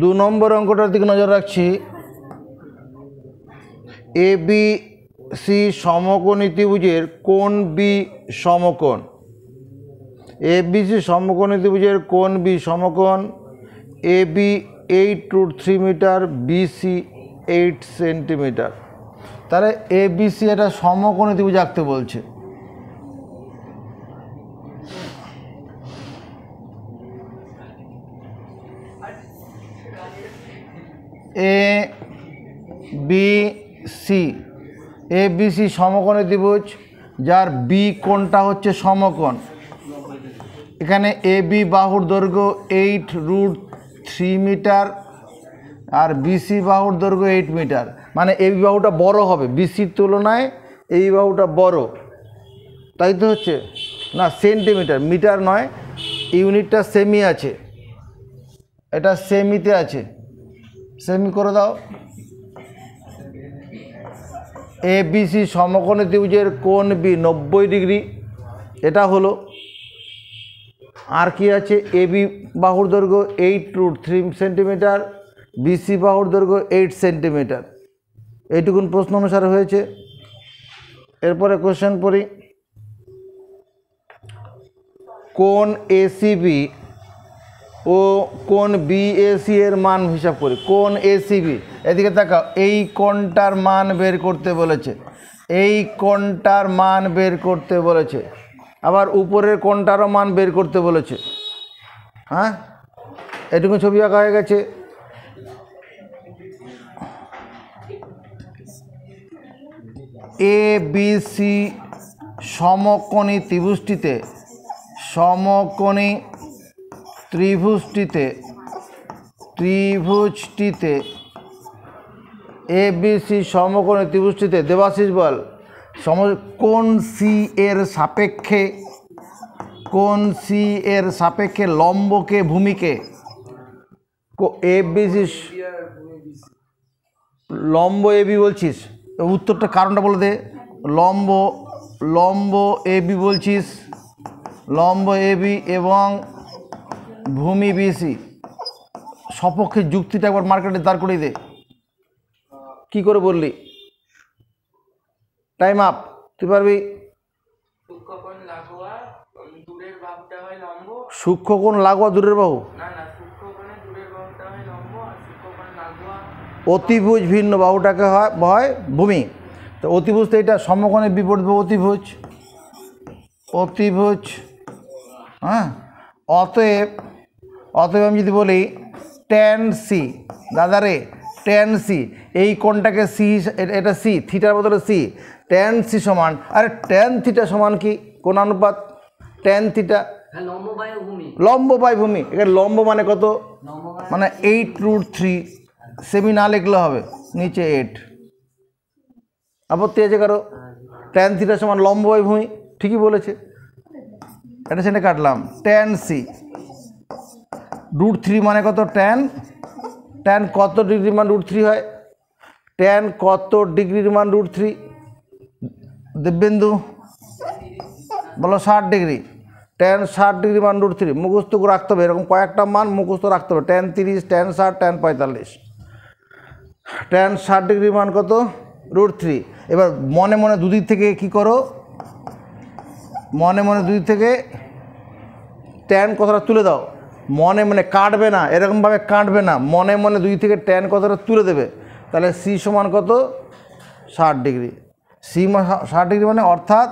দু নম্বর অঙ্কটার দিকে নজর রাখছি। এ বি সি সমকোণ ত্রিভুজের কোন বি সমকোণ। এ বি সি সমকোণ ত্রিভুজের কোন বি সমকোণ। A B eight root three metre B C eight centimetre তাহলে এ বি সি একটা সমকোণ ত্রিভুজ আঁকতে বলছে। A B C A B C সমকোণী ত্রিভুজ, যার বি কোণটা হচ্ছে সমকোণ। এখানে এ বি বাহুর দৈর্ঘ্য এইট রুট থ্রি মিটার আর বিসি বাহুর দৈর্ঘ্য এইট মিটার মানে এই বাহুটা বড় হবে। বিসির তুলনায় এই বাহুটা বড়। তাই তো হচ্ছে? না সেন্টিমিটার মিটার নয় ইউনিটটা সেমি আছে। এটা সেমিতে আছে। সেমি করে দাও। এ বিসি সমকোণী ত্রিভুজের কোণ বি নব্বই ডিগ্রি। এটা হলো আর কি আছে? এ বি বাহুর দৈর্ঘ্য eight root three centimetre BC বাহুর দৈর্ঘ্য এইট সেন্টিমিটার এইটুকুন প্রশ্ন অনুসারে হয়েছে। এরপরে কোশ্চেন পড়ি। কোন এসিবি ও কোন বিএসি এর মান হিসাব করি, কোন এসিবি এদিকে তাকাও, এই কোনটার মান বের করতে বলেছে, এই কোনটার মান বের করতে বলেছে, আবার উপরের কোনটারও মান বের করতে বলেছে হ্যাঁ? এটুকু ছবি আঁকা হয়ে গেছে। এ বি সি সমকোণী ত্রিভুজটিতে সমকোণী ত্রিভুজটিতে ত্রিভুজটিতে এ বি সি সমকোণী ত্রিভুজটিতে, দেবাশিস বল, সম, কোন সি এর সাপেক্ষে, কোন সি এর সাপেক্ষে লম্বকে ভূমিকে এ বি সি, লম্ব এ বি বলছিস? উত্তরটা কারণটা বলে দে। লম্ব লম্ব এ বি বলছিস, লম্ব এ বি এবং ভূমি বিসি সপক্ষে যুক্তিটা একবার মার্কেটে দাঁড় করিয়ে দে। কি করে বললি? টাইম আপ তুই পারবি? লম্ব। সূক্ষ্মকোণ লাগোয়া দূরের বাহু? অতিভুজ ভিন্ন বাহুটাকে হয় হয় ভূমি। তো অতিভুজ তো এটা সমকোণের বিপরীত বাহু অতিভুজ। অতিভুজ হ্যাঁ? অতএব অতএব আমি যদি বলি টেন সি দাদারে টেন সি এই কোণটাকে সি এটা সি থিটার বদলে সি টেন সি সমান আরে টেন থিটা সমান কি? কোন অনুপাত টেন থিটা লম্ব বাই ভূমি। এখানে লম্ব মানে কত? মানে এইট রুট থ্রি সেমি না লিখলে হবে নিচে এইট আপত্তি আছে কারও? ট্যান থিটা সমান লম্ব বাই ভূমি ঠিকই বলেছে। এটা সেটা কাটলাম ট্যান সি রুট থ্রি মানে কত? ট্যান ট্যান কত ডিগ্রি মান রুট থ্রি হয়? ট্যান কত ডিগ্রির মান রুট থ্রি দিব্যেন্দু, বলো ষাট ডিগ্রি। টেন ষাট ডিগ্রি মান রুট থ্রি মুখস্থ রাখতে হবে, এরকম কয়েকটা মান মুখস্থ রাখতে হবে। টেন তিরিশ ট্যান ষাট টেন পঁয়তাল্লিশ। ট্যান ষাট ডিগ্রি মান কত? রুট থ্রি এবার মনে মনে দুদিক থেকে কি করো? মনে মনে দুদিক থেকে ট্যান কথাটা তুলে দাও? মনে মনে কাটবে না, এরকমভাবে কাটবে না। মনে মনে দুই থেকে ট্যান কতটা তুলে দেবে? তাহলে সি সমান কত? ষাট ডিগ্রি। সি ষাট ডিগ্রি মানে অর্থাৎ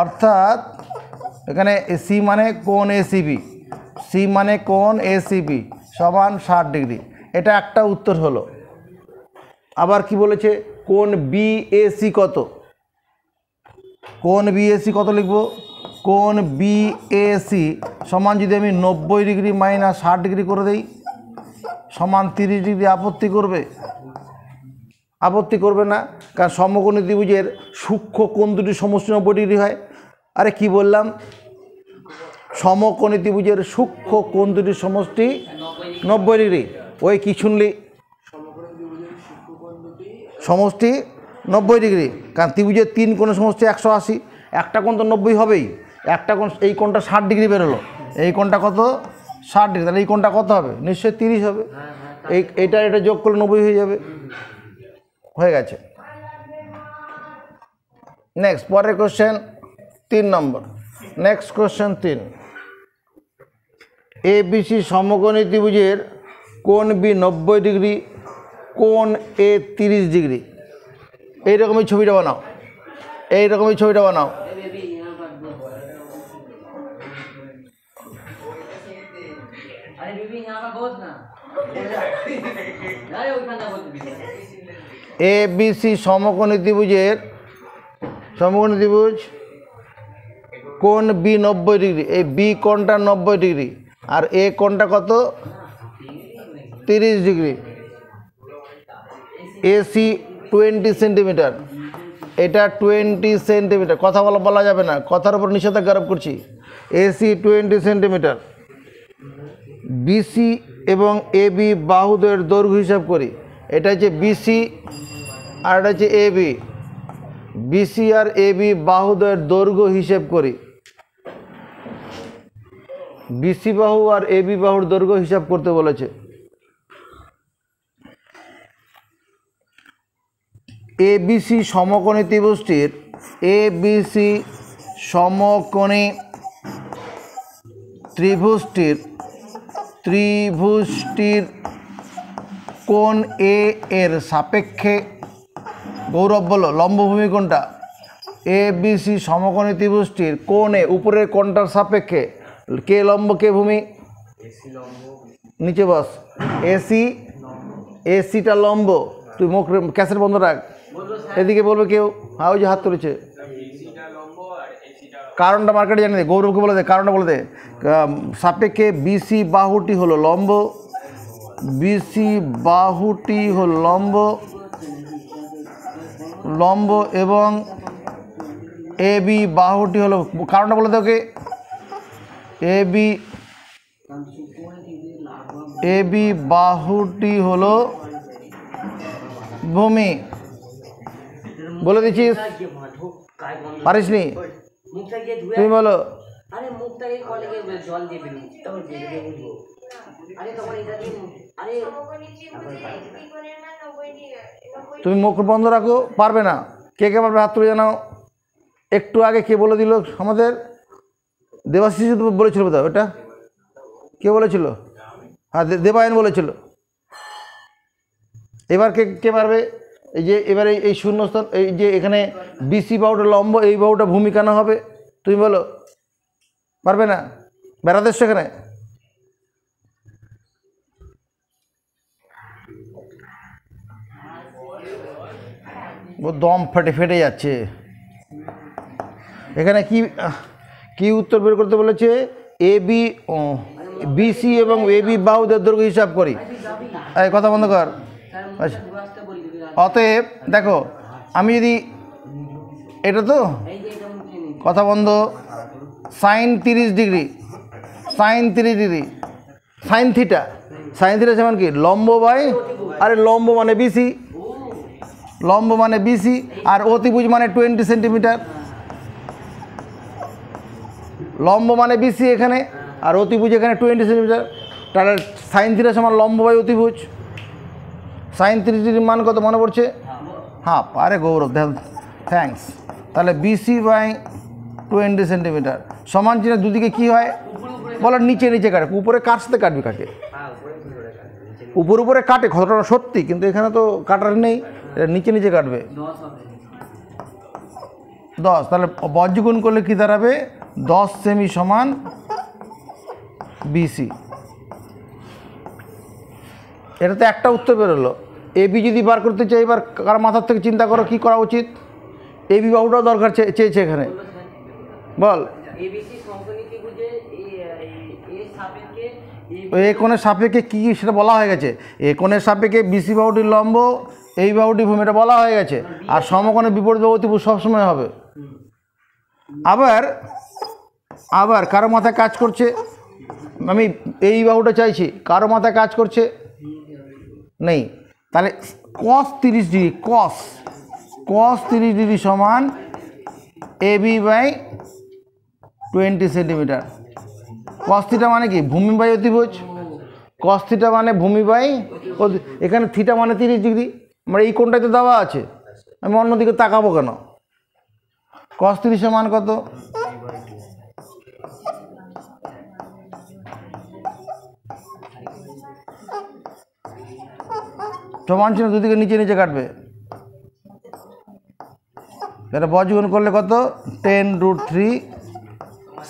অর্থাৎ এখানে সি মানে কোন এসিবি সি মানে কোন এসিবি সমান ষাট ডিগ্রি। এটা একটা উত্তর হলো। আবার কি বলেছে? কোন বিএসি কত? কোন বিএসি কত লিখব? কোন বিএসি সমান যদি আমি নব্বই ডিগ্রি মাইনাস ষাট ডিগ্রি করে দেই, সমান তিরিশ ডিগ্রি আপত্তি করবে। আপত্তি করবে না, কারণ সমকোণী ত্রিভুজের সূক্ষ্ম কোণ দুটি সমষ্টি নব্বই ডিগ্রি হয়। আরে কি বললাম? সমকোণী ত্রিভুজের সূক্ষ্ম কোণ দুটি সমষ্টি নব্বই ডিগ্রি। ওই কি শুনলি? সমষ্টি নব্বই ডিগ্রি। কারণ ত্রিভুজের তিন কোণের সমষ্টি একশো আশি, একটা কোণ তো নব্বই হবেই। একটা কোণ এই কোণটা ষাট ডিগ্রি বেরোলো। এই কোণটা কত? ষাট ডিগ্রি। তাহলে এই কোণটা কত হবে? নিশ্চয়ই তিরিশ হবে। এই এটা এটা যোগ করলে নব্বই হয়ে যাবে। হয়ে গেছে। নেক্সট পরের কোশ্চেন তিন নম্বর। নেক্সট কোশ্চেন তিন। এ বিসি সমকোণী ত্রিভুজের কোন বি নব্বই ডিগ্রি কোন এ তিরিশ ডিগ্রি। এইরকমই ছবিটা বানাও। এইরকমই ছবিটা বানাও। এ বি সি সমকোণী ত্রিভুজের সমকোণী ত্রিভুজ কোন বি নব্বই ডিগ্রি। এই বি কোনটা নব্বই ডিগ্রি। আর এ কোনটা কত? তিরিশ ডিগ্রি। AC twenty centimetre. এটা টোয়েন্টি সেন্টিমিটার। কথা বলা বলা যাবে না। কথার উপর নিষেধাজ্ঞা আরোপ করছি। AC twenty centimetre. বিসি এবং এ বি বাহুদের দৈর্ঘ্য হিসাব করি। এটা হচ্ছে বিসি আর এটা হচ্ছে এ বি। বিসি আর এ বি বাহুদের দৈর্ঘ্য হিসেব করি। বিসি বাহু আর এ বি বাহুর দৈর্ঘ্য হিসাব করতে বলেছে। এবিসি সমকোণী ত্রিভুজটির এবিসি সমকোণী ত্রিভুজটির ত্রিভুজটির কোন এ এর সাপেক্ষে গৌরব বলো লম্বভূমি কোনটা? এ বি সি সমকোণী ত্রিভুজটির কোণে উপরের কোণটার সাপেক্ষে কে লম্ব কে ভূমি? নিচে বস। এসি এসিটা লম্ব। তুই মুখ ক্যাসেট বন্ধ রাখ। এদিকে বলবে কেউ? হ্যাঁ ওই যে হাত তুলেছে। কারণটা মার্কেটে জানি গৌরবকে বলে দে, কারণটা বলে দে। সাপেক্ষে বিসি বাহুটি হলো লম্ব। বিসি বাহুটি হলো লম্ব। লম্ব এবং এ বি বাহুটি হলো, কারণটা বলে দে ওকে। এ বি এ বি বাহুটি হলো ভূমি। বলে দিচ্ছিস? পারিস নি মুখটা গিয়ে ধুয়ে তুমি বলো। আরে মুখটা গিয়ে কলে গিয়ে জল দিয়ে দিবি তখন দেখে বুঝব আরে তখন এটা দিয়ে আরে তুমি মুখ বন্ধ রাখো পারবে না। কে কে পারবে হাত তুলে জানাও। একটু আগে কে বলে দিল আমাদের? দেবাশিস তো বলেছিল বোধহয় ওটা? কে বলেছিল? হ্যাঁ দেবায়ন বলেছিল। এবার কে কে পারবে? এই যে এবারে এই শূন্যস্থান, এই যে এখানে বিসি বাহুটা লম্ব, এই বাহুটা ভূমি কেন হবে? তুমি বলো। পারবে না? বেড়াতে ও দম ফেটে ফেটে যাচ্ছে। এখানে কি কি উত্তর বের করতে বলেছে? এ বি বিসি এবং এ বি বাহুদের দৈর্ঘ্য হিসাব করি। কথা বন্ধ কর। আচ্ছা ধুয়ে আসতে বলি যদি অতএব, দেখো, আমি যদি এটা তো কথা বন্ধ, সাইন তিরিশ ডিগ্রি, সাইন তিরিশ degree, sine theta sine theta যেমন কি? লম্ব বাই, আরে লম্ব মানে বিসি লম্ব মানে বিসি আর অতিভুজ মানে টোয়েন্টি সেন্টিমিটার লম্ব মানে বিসি এখানে, আর অতিভুজ এখানে টোয়েন্টি সেন্টিমিটার তাহলে সাইন থিটা সমান লম্ব বাই অতিভুজ। সাইন ডিগ্রির মান কত মনে পড়ছে? হাফ। আরে গৌরব থ্যাঙ্কস তাহলে বিসি বাই টোয়েন্টি সেন্টিমিটার সমান চিহ্ন দুদিকে কি হয়? বলো, নিচে নিচে কাটে। উপরে কার সাথে কাটবি কাকে? উপর উপরে কাটে ঘটনা সত্যি? কিন্তু এখানে তো কাটার নেই। নিচে নিচে কাটবে। দশ। তাহলে বজ্রগুণ করলে কী দাঁড়াবে? দশ সেমি সমান বিসি এটাতে একটা উত্তর বেরোলো। এবি যদি বার করতে চাই এবার কার মাথার থেকে চিন্তা করো, কি করা উচিত? এবি বাহুটাও দরকার চেয়েছে এখানে। বল। এ কোণের সাপেক্ষে কী কী সেটা বলা হয়ে গেছে। এ কোণের সাপেক্ষে বিসি বাহুটির লম্ব, এই বাহুটি ভূমি, এটা বলা হয়ে গেছে। আর সমকোণে বিপরীত ত্রিভুজ সবসময় হবে। আবার আবার কারও মাথায় কাজ করছে, আমি এই বাহুটা চাইছি, কারও মাথায় কাজ করছে নেই। তাহলে কস তিরিশ ডিগ্রি কস কস তিরিশ ডিগ্রি সমান A B by twenty centimetre cos theta মানে কি? ভূমি বাই অতিভুজ। কস থিটা মানে ভূমি বাই এখানে থিটা মানে তিরিশ ডিগ্রি। আমার এই কোণটাই তো দেওয়া আছে। আমি অন্যদিকে তাকাবো কেন? কস তিরিশের মান কত? সমান চিহ্ন দুদিকে নিচে নিচে কাটবে। এটা বজগুণ করলে কত? Ten root three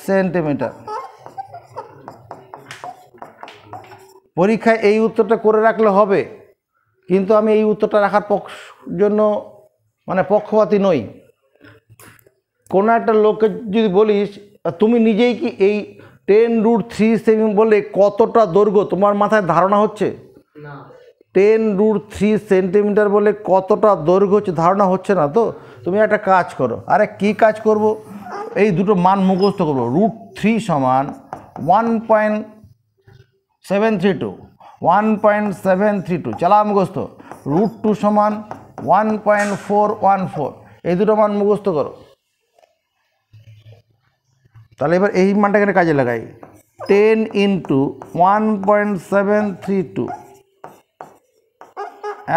centimetre. পরীক্ষায় এই উত্তরটা করে রাখলে হবে, কিন্তু আমি এই উত্তরটা রাখার পক্ষ জন্য মানে পক্ষপাতী নই। কোনো একটা লোককে যদি বলিস, তুমি নিজেই কি এই টেন রুট থ্রি সেভেন বলে কতটা দৈর্ঘ্য? তোমার মাথায় ধারণা হচ্ছে? না। টেন রুট থ্রি সেন্টিমিটার বলে কতটা দৈর্ঘ্য হচ্ছে ধারণা হচ্ছে না তো? তুমি একটা কাজ করো। আরে কি কাজ করব? এই দুটো মান মুখস্থ করব। রুট থ্রি সমান one point seven three two, one point seven three two. চালা মুখস্থ। রুট টু সমান one point four one four. এই দুটো মান মুখস্থ করো। তাহলে এবার এই মানটা এখানে কাজে লাগাই। Ten into one point seven three two.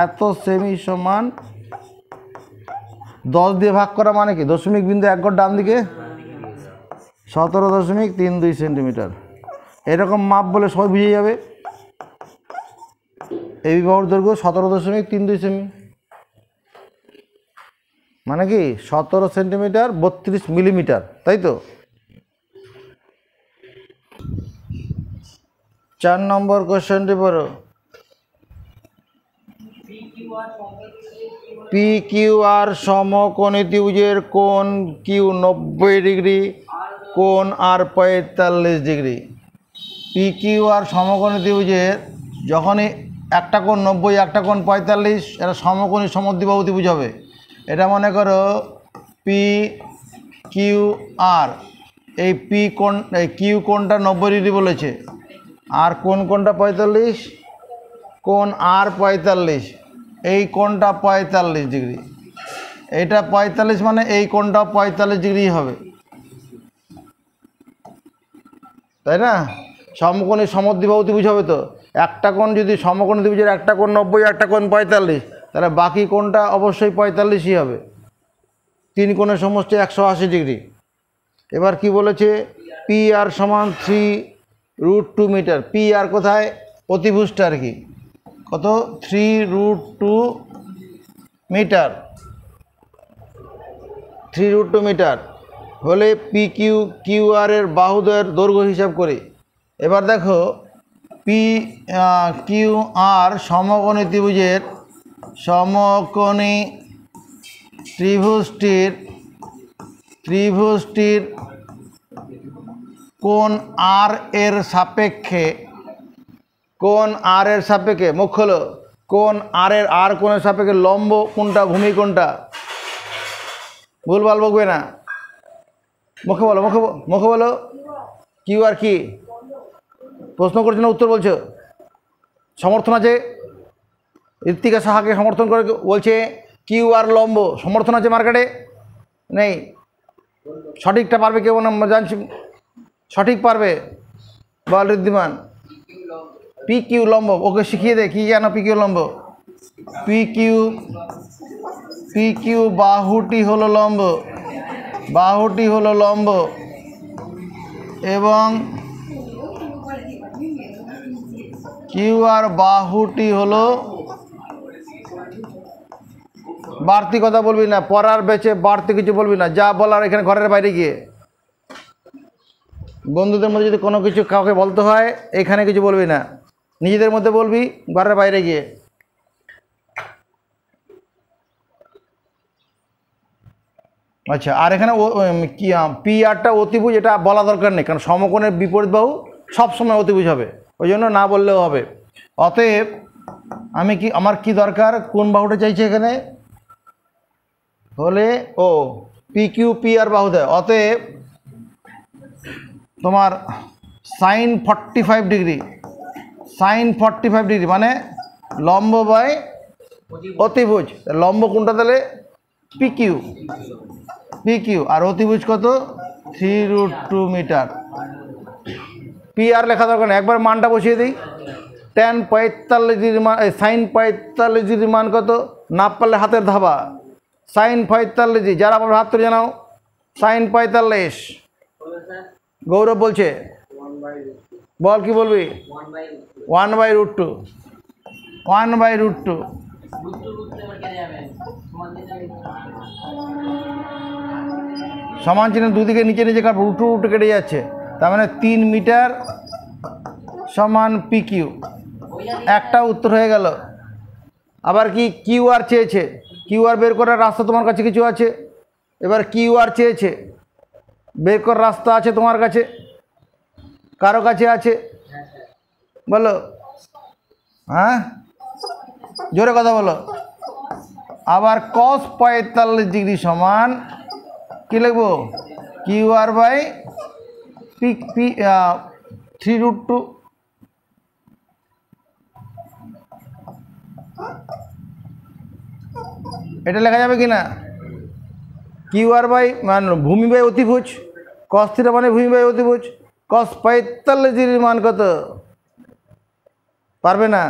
এত সেমি সমান, দশ দিয়ে ভাগ করা মানে কি? দশমিক বিন্দু এক গড় ডান দিকে সতেরো দশমিক তিন দুই সেন্টিমিটার এরকম মাপ বলে সবাই বুঝে যাবে। এই বিবাহর দৈর্ঘ্য সতেরো দশমিক তিন দুই সেমি মানে কি? সতেরো সেন্টিমিটার বত্রিশ মিলিমিটার তাই তো? চার নম্বর কোশ্চেনটি পড়ো। পি কিউ আর সমকোণী ত্রিভুজের কোণ কিউ নব্বই ডিগ্রি, কোণ আর পঁয়তাল্লিশ ডিগ্রি। পি কিউ আর সমকোণী ত্রিভুজের যখনই একটা কোণ নব্বই, একটা কোণ পঁয়তাল্লিশ, এটা সমকোণী সমদ্বিবাহু ত্রিভুজ হবে। এটা মনে করো পি কিউ আর এই পি কোণ, এই কিউ কোণটা নব্বই ডিগ্রি বলেছে। আর কোন কোণটা পঁয়তাল্লিশ, কোণ আর পঁয়তাল্লিশ। এই কোণটা পঁয়তাল্লিশ ডিগ্রি। এইটা পঁয়তাল্লিশ মানে এই কোণটা পঁয়তাল্লিশ ডিগ্রি হবে। তাই না? সমকোণী সমদ্বিবাহু ত্রিভুজ হবে তো? একটা কোণ যদি সমকোণী ত্রিভুজের একটা কোণ নব্বই, একটা কোণ পঁয়তাল্লিশ, তাহলে বাকি কোণটা অবশ্যই পঁয়তাল্লিশই হবে। তিন কোণের সমষ্টি একশো আশি ডিগ্রি। এবার কি বলেছে? পি আর সমান three root two metre P R কোথায়? অতিভুজটা আর কি। কত? Three root two metre three root two metre হলে পি কিউ কিউ আর এর বাহুদয়ের দৈর্ঘ্য হিসাব করি। এবার দেখো পি কিউ আর সমকোণী ত্রিভুজের সমকোণী ত্রিভুজটির ত্রিভুজটির কোন আর এর সাপেক্ষে কোন আর এর সাপেক্ষে? মুখ্য হলো কোন আর এর আর কোণের সাপেক্ষে লম্ব কোনটা ভূমি কোনটা ভুলভাল বকবে না। মুখে বলো, মুখে মুখে বলো। কিউ আর কি? প্রশ্ন করছ না উত্তর বলছো? সমর্থন আছে? ঋত্বিকা সাহাকে সমর্থন করে বলছে, কিউ আর লম্ব। সমর্থন আছে মার্কেটে নেই। সঠিকটা পারবে কেউ না জানছি। সঠিক পারবে। বল ঋদ্ধিমান। পি কিউ লম্ব ওকে শিখিয়ে দে, কী জানো পি কিউ লম্ব পি কিউ পি কিউ বাহুটি হলো লম্ব বাহুটি হলো লম্ব এবং কিউ আর বাহুটি হলো, বাড়তি কথা বলবি না, পড়ার বেচে বাড়তি কিছু বলবি না, যা বলার এখানে ঘরের বাইরে গিয়ে। বন্ধুদের মধ্যে যদি কোনো কিছু কাউকে বলতে হয়, এখানে কিছু বলবি না। নিজেদের মধ্যে বলবি ঘরের বাইরে গিয়ে। আচ্ছা আর এখানে কি পি আরটা অতিভুজ, এটা বলা দরকার নেই, কারণ সমকোণের বিপরীত বাহু সবসময় অতিভুজ হবে, ওই জন্য না বললেও হবে। অতএব, আমি কি, আমার কি দরকার? কোন বাহুটা চাইছে এখানে? হলে, ও পি কিউ পি আর বাহু দেয়। অতএব, তোমার sine forty five degree sine forty five degree মানে লম্ব বাই অতিভুজ। লম্ব কোনটা তাহলে? পি কিউ পি কিউ আর অতিভুজ কত? Three root two metre P R লেখা দরকার নেই। একবার মানটা বসিয়ে দিই। টেন পঁয়তাল্লিশ ডিগ্রি মান সাইন পঁয়তাল্লিশ ডিগ্রি মান কত? না পারলে হাতের ধাবা। সাইন পঁয়তাল্লিশ যারা আপনার হাত তুলে জানাও। সাইন পঁয়তাল্লিশ। গৌরব বলছে। বল কি বলবি? One by root two one by root two সমান চিহ্ন দুদিকে নিচে নিচে কাটবো রুটু রুটু কেটে যাচ্ছে। তার মানে তিন মিটার সমান পি কিউ একটা উত্তর হয়ে গেল। আবার কি কিউ আর চেয়েছে? কিউ আর বের করার রাস্তা তোমার কাছে কিছু আছে? এবার কিউ আর চেয়েছে। বের করার রাস্তা আছে তোমার কাছে? কারও কাছে আছে? বলো। হ্যাঁ? জোরে কথা বলো। আবার কস পঁয়তাল্লিশ ডিগ্রি সমান, কী লিখব? Q R by P P three root two এটা লেখা যাবে কি না কিউ আর বাই মান ভূমি বাই অতিভুজ থিটা মানে ভূমি বাই অতিভুজ। কস পঁয়তাল্লিশ ডিগ্রির মান কত? পারবে না?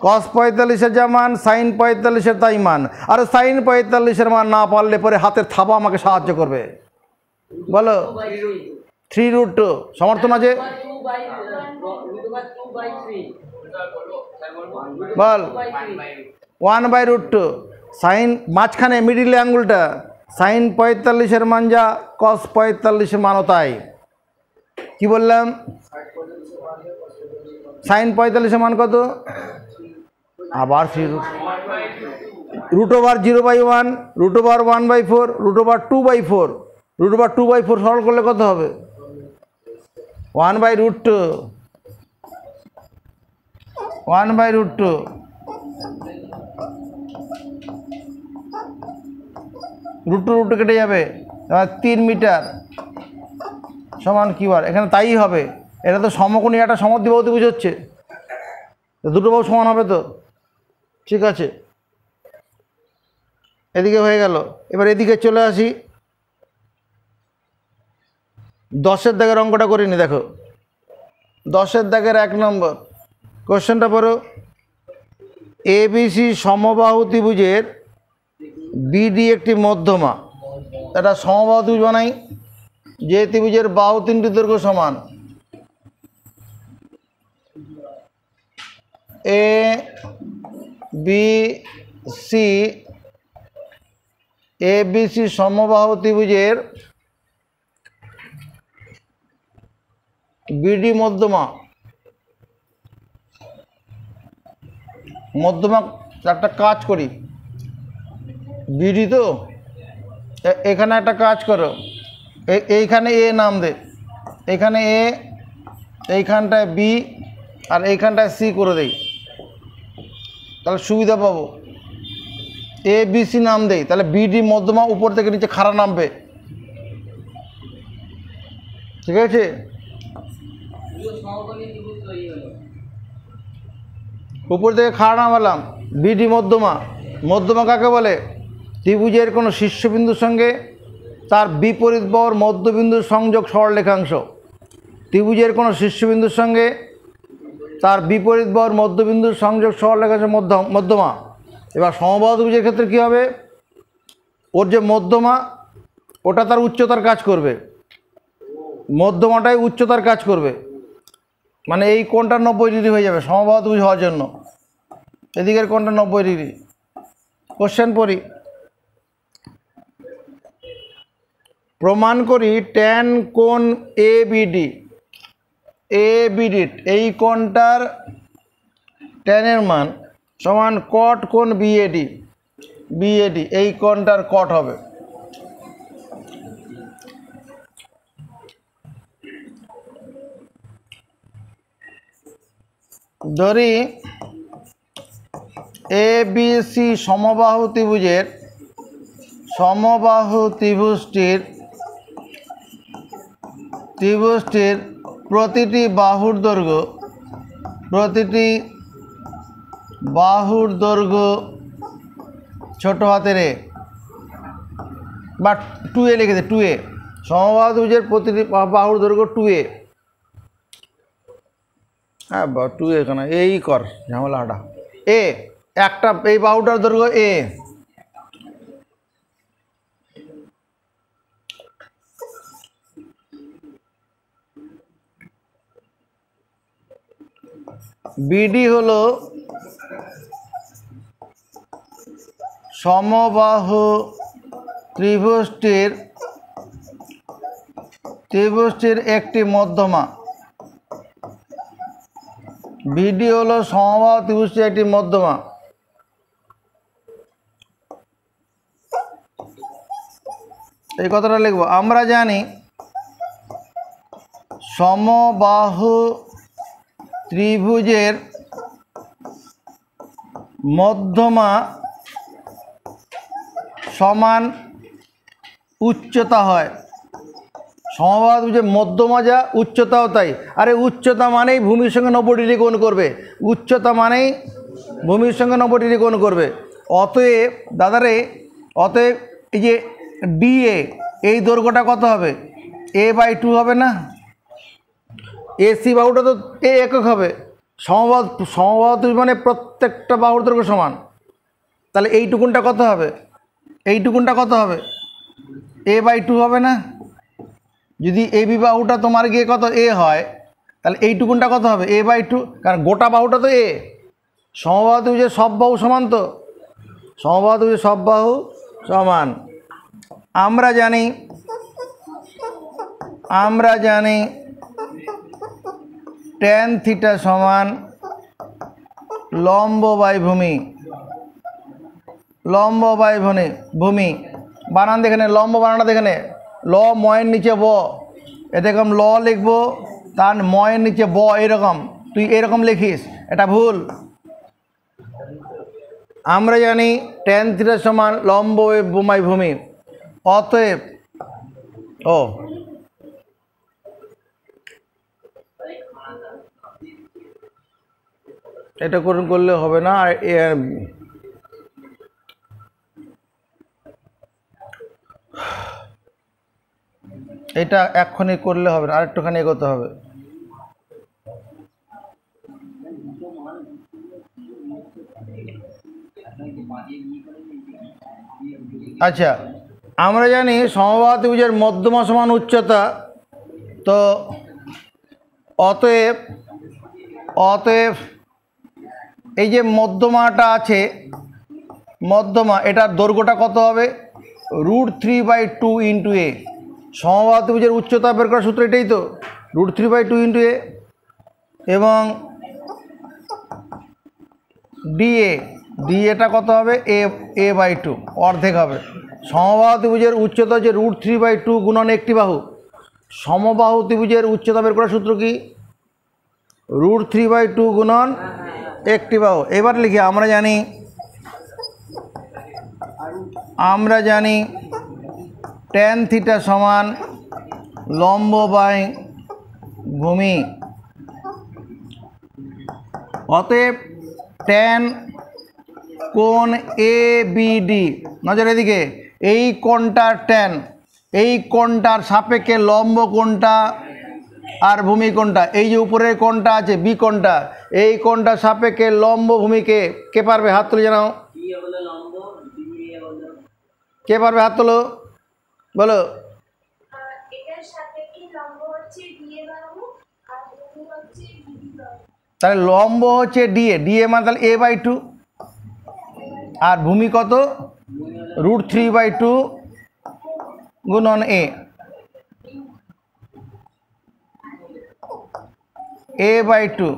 কস পঁয়তাল্লিশের যা মান, সাইন পঁয়তাল্লিশের তাই মান। আর সাইন পঁয়তাল্লিশের মান না পারলে পরে হাতের থাবা আমাকে সাহায্য করবে। বলো। থ্রি রুট টু সমর্থন আছে বল। One by root two sine মাঝখানে মিডিল আঙ্গুলটা। সাইন পঁয়তাল্লিশের মান যা, কস পঁয়তাল্লিশের মানও তাই। কি বললাম? সাইন পঁয়তাল্লিশের মান কত? আবার root over zero by one root over one by four root over two by four root over two by four সরল করলে কত হবে? One by root two one by root two root root two root two কেটে যাবে। তিন metre. সমান কি বার এখানে তাই হবে। এটা তো সমকোণী একটা সমদ্বিবাহু বুঝোচ্ছে। দুটো বাহু সমান হবে তো? ঠিক আছে। এদিকে হয়ে গেল। এবার এদিকে চলে আসি। দশের দাগের অঙ্কটা করিনি দেখো। দশের দাগের এক নম্বর। কোশ্চেনটা পড়ো। এবিসি সমবাহু ত্রিভুজের বিডি একটি মধ্যমা। এটা সমবাহু ত্রিভুজ বানাই। যে ত্রিভুজের বাহু তিনটি দৈর্ঘ্য সমান। A B C A B C সমবাহু ত্রিভুজের বিডি মধ্যমা। মধ্যমা একটা কাজ করি। বিডি তো? এখানে একটা কাজ করো। এইখানে এ নাম দে। এখানে এ, এইখানটায় বি, আর এইখানটায় সি করে দেই। তাহলে সুবিধা পাবো। এ, বি, সি নাম দেই। তাহলে বিডি মধ্যমা উপর থেকে নিচে খাড়া নামবে। ঠিক আছে? উপর থেকে খাড়া নামালাম। বিডি মধ্যমা। মধ্যমা কাকে বলে? ত্রিভুজের কোনো শীর্ষবিন্দুর সঙ্গে তার বিপরীত বর মধ্যবিন্দুর সংযোগ সরলরেখাংশ। ত্রিভুজের কোনো শীর্ষবিন্দুর সঙ্গে তার বিপরীত বর মধ্যবিন্দুর সংযোগ সরলরেখাংশ মধ্য মধ্যমা। এবার সমবাহ ত্রিভুজের ক্ষেত্রে কী হবে? ওর যে মধ্যমা, ওটা তার উচ্চতার কাজ করবে। মধ্যমাটাই উচ্চতার কাজ করবে। মানে এই কোণটা নব্বই ডিগ্রি হয়ে যাবে সমবাহ ত্রিভুজ হওয়ার জন্য। এদিকের কোণটা নব্বই ডিগ্রি। কোশ্চেন পড়ি। প্রমাণ করি ট্যান কোণ এ বিডি এ বিডি এই কোণটার ট্যানের মান সমান কট কোণ বিএডি বিএডি এই কোণটার কট হবে। ধরি এ বি সি সমবাহু ত্রিভুজের সমবাহু ত্রিভুজটির ত্রিভুজটির প্রতিটি বাহুর দৈর্ঘ্য, প্রতিটি বাহুর দৈর্ঘ্য ছোট হাতের এ, বা টু এ লিখেছে টু এ সমবাহু ত্রিভুজের প্রতিটি বাহুর দৈর্ঘ্য টু এ হ্যাঁ টু এখানে এই কর, ঝামেলাটা। এ একটা, এই বাহুটার দৈর্ঘ্য এ বিডি হলো সমবাহু ত্রিভুজটির ত্রিভুজটির একটি মধ্যমা। বিডি হলো সমবাহু ত্রিভুজটির একটি মধ্যমা। এই কথাটা লিখব। আমরা জানি সমবাহু ত্রিভুজের মধ্যমা সমান উচ্চতা হয়। সমবাদ যে মধ্যমা যা, উচ্চতাও তাই। আরে উচ্চতা মানেই ভূমির সঙ্গে নব্বই ডিগ্রি কোণ করবে। উচ্চতা মানেই ভূমির সঙ্গে নব্বই ডিগ্রি কোণ করবে। অতএব, দাদারে, অতএব এই যে ডিএ এই দৈর্ঘ্যটা কত হবে? এ বাই টু হবে না? এসি বাহুটা তো এ একক হবে। সমবাদ সমবাদ মানে প্রত্যেকটা বাহুর দৈর্ঘ্য সমান। তাহলে এইটুকুনটা কত হবে? এইটুকুনটা কত হবে? এ বাই টু হবে না? যদি এ বি বাহুটা তোমার গিয়ে কত? এ হয়। তাহলে এইটুকুনটা কত হবে? এ বাই টু, কারণ গোটা বাহুটা তো এ। সমবাহু যে সব বাহু সমান তো। সমবাহু যে সব বাহু সমান। আমরা জানি আমরা জানি ট্যান থিটা সমান লম্ব বাই ভূমি, লম্ব বাই ভূমি ভূমি। বানান দেখে লম্ব বানানটা দেখে নে। ল ময়ের নিচে ব এরকম ল লিখব, তার ময়ের নিচে ব এরকম। তুই এরকম লিখিস, এটা ভুল। আমরা জানি টেন থিটা সমান লম্ব বোমাই ভূমি। অতএব, ও এটা করুন করলে হবে না, আর এটা এক্ষুনি করলে হবে না আরেকটুখানি এগোতে হবে। আচ্ছা আমরা জানি সমবাহ ত্রিভুজের মধ্যমা সমান উচ্চতা, তো অতএব অতএব এই যে মধ্যমাটা আছে, মধ্যমা, এটার দৈর্ঘ্যটা কত হবে? Root three by two into A. সমবাহ উচ্চতা বের করার সূত্র এটাই তো, root three by two into A এবং ডিএ, ডিএটা কত হবে? এ এ বাই টু, অর্ধেক হবে। সমবাহু উচ্চতা হচ্ছে রুট থ্রি বাই টু গুণন একটি বাহু। সমবাহু ত্রিভুজের উচ্চতা বের করার সূত্র কি? রুট থ্রি বাই টু গুণন একটি বাহু। এবার লিখি, আমরা জানি আমরা জানি ট্যান থিটা সমান লম্ব বাই ভূমি। অতএব ট্যান কোন এ বিডি নজর এদিকে, এই কোনটার ট্যান এই কোনটার সাপেক্ষে লম্ব কোণটা আর ভূমি কোনটা? এই যে উপরের কোনটা আছে? বি কোনটা? এই কোনটা সাপেক্ষে লম্ব ভূমিকে কে পারবে? হাত তুলে জানাও। কে পারবে? হাত তোলো। বলো। তাহলে লম্ব হচ্ছে ডিএ ডিএ মানে তাহলে এ বাই টু। আর ভূমি কত? রুট থ্রি বাই টু গুণন এ। এ বাই টু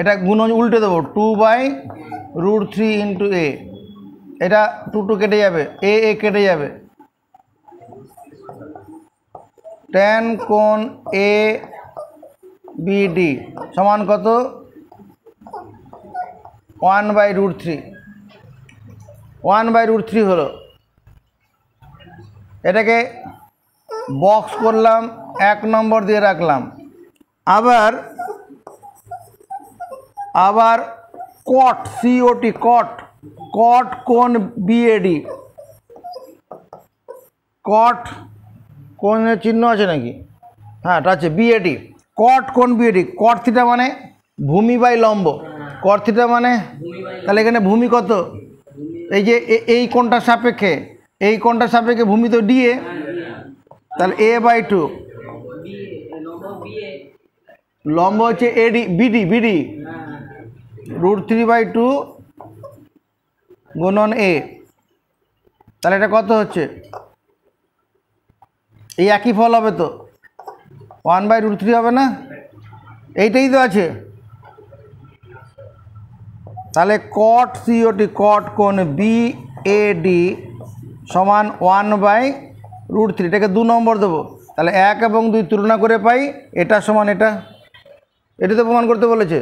এটা গুণন উল্টে দেবো two by root three into A এটা টু টু কেটে যাবে এ এ কেটে যাবে। টেন কোণ এ বিডি সমান কত? One by root three one by root three হলো। এটাকে বক্স করলাম, এক নম্বর দিয়ে রাখলাম। আবার আবার কট সিওটি কট কট কোন বিএডি কট কোন চিহ্ন আছে নাকি? হ্যাঁ এটা আছে বিএডি কট কোন বিএডি কট থিটা মানে ভূমি বাই লম্ব। কর থিটা মানে তাহলে এখানে ভূমি কত? এই যে এই কোনটার সাপেক্ষে, এই কোনটার সাপেক্ষে ভূমি তো ডিএ তাহলে এ বাই টু লম্ব হচ্ছে AD BD BD root three by two গুণন এ। তাহলে এটা কত হচ্ছে? এই একই ফল হবে তো। ওয়ান বাই রুট থ্রি হবে না? এইটাই তো আছে। তাহলে কট সিওটি কট কোন বি এ ডি সমান ওয়ান বাই রুট থ্রি। এটাকে দু নম্বর দেবো। তাহলে এক এবং দুই তুলনা করে পাই, এটা সমান এটা। এটা তো প্রমাণ করতে বলেছে।